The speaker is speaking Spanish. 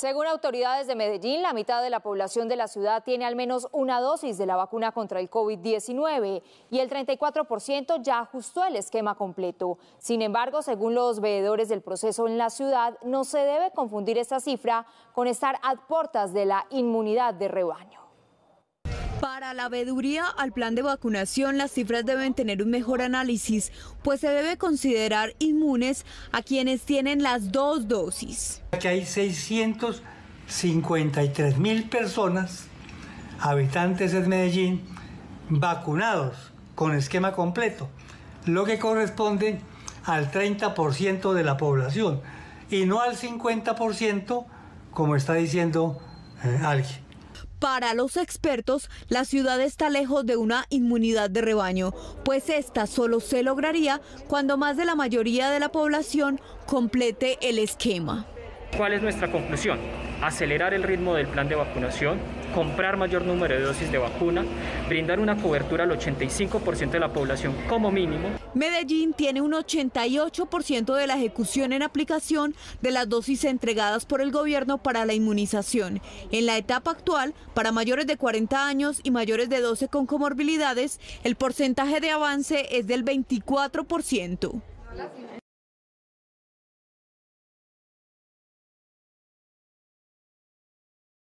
Según autoridades de Medellín, la mitad de la población de la ciudad tiene al menos una dosis de la vacuna contra el COVID-19 y el 34% ya ajustó el esquema completo. Sin embargo, según los veedores del proceso en la ciudad, no se debe confundir esta cifra con estar a puertas de la inmunidad de rebaño. Para la veeduría al plan de vacunación, las cifras deben tener un mejor análisis, pues se debe considerar inmunes a quienes tienen las dos dosis. Aquí hay 653 mil personas, habitantes de Medellín, vacunados con esquema completo, lo que corresponde al 30% de la población y no al 50% como está diciendo eh, alguien. Para los expertos, la ciudad está lejos de una inmunidad de rebaño, pues esta solo se lograría cuando más de la mayoría de la población complete el esquema. ¿Cuál es nuestra conclusión? Acelerar el ritmo del plan de vacunación, comprar mayor número de dosis de vacuna, brindar una cobertura al 85% de la población como mínimo. Medellín tiene un 88% de la ejecución en aplicación de las dosis entregadas por el gobierno para la inmunización. En la etapa actual, para mayores de 40 años y mayores de 12 con comorbilidades, el porcentaje de avance es del 24%.